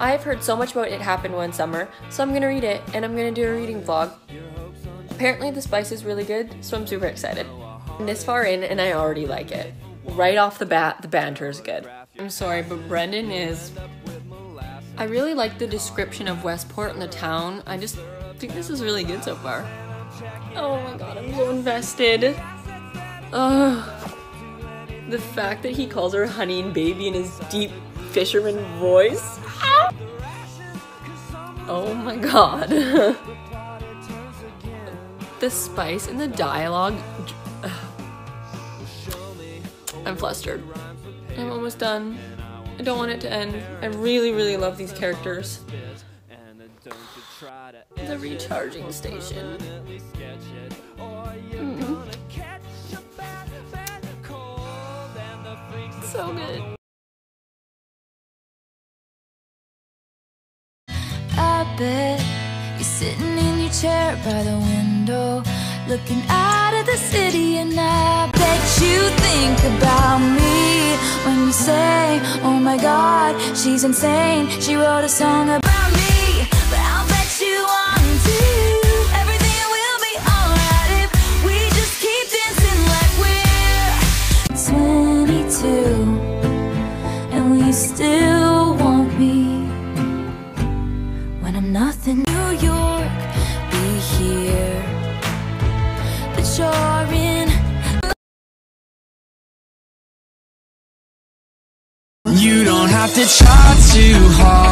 I've heard so much about It Happened One Summer, so I'm gonna read it and I'm gonna do a reading vlog. Apparently the spice is really good, so I'm super excited. I'm this far in and I already like it. Right off the bat, the banter is good. I'm sorry, but Brendan is... I really like the description of Westport and the town. I just think this is really good so far. Oh my god, I'm so invested. Ugh. The fact that he calls her honey and baby in his deep fisherman voice. Oh my god. the spice in the dialogue. I'm flustered. I'm almost done. I don't want it to end. I really, really love these characters. The recharging station. Mm. So good. I bet you're sitting in your chair by the window, looking out at the city, and I bet you think about me when you say, Oh my god, she's insane. She wrote a song about me, have to try too hard.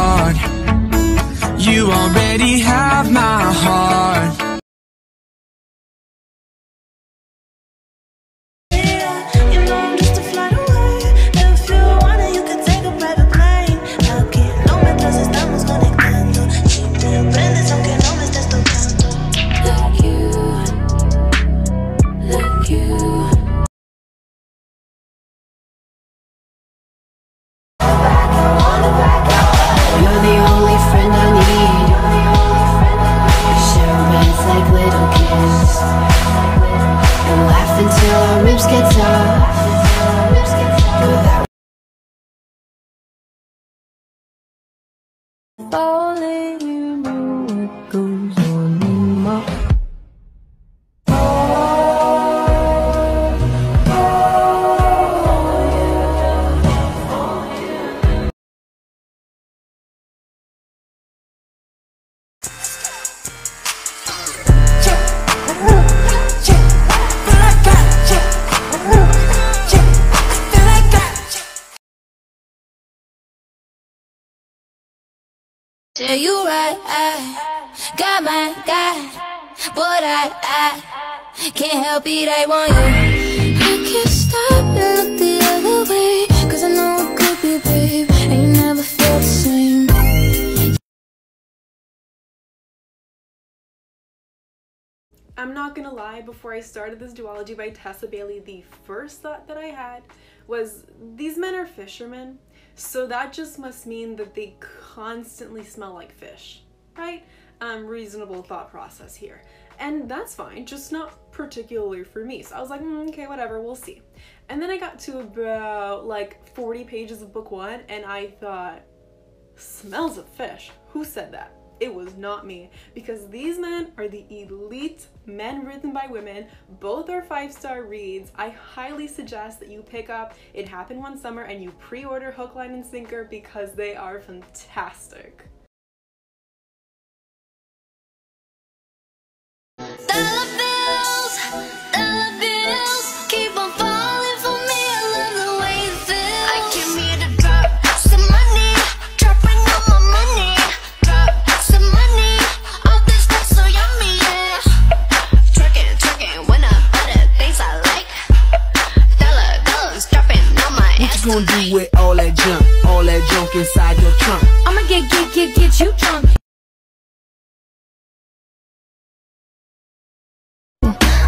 Only Yeah, you right, I got my guy, but I, I can't help it, I want you. I can't stop and look the other way, cause I know it could be, babe, and you never felt the same. I'm not gonna lie, before I started this duology by Tessa Bailey, the first thought that I had was these men are fishermen, so that just must mean that they constantly smell like fish, right? Um, reasonable thought process here. And that's fine, just not particularly for me. So I was like, "Mm, okay, whatever, we'll see. And then I got to about like 40 pages of book one, and I thought, smells of fish. Who said that? It was not me because these men are the elite men written by women. Both are five star reads. I highly suggest that you pick up It Happened One Summer and you pre order Hook, Line, and Sinker because they are fantastic. You gonna do with all that junk? All that junk inside your trunk? I'ma get, get, get, get you drunk.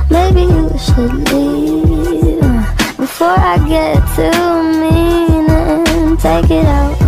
Maybe you should leave before I get too mean and take it out